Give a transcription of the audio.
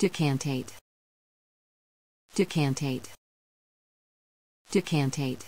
Decantate. Decantate. Decantate.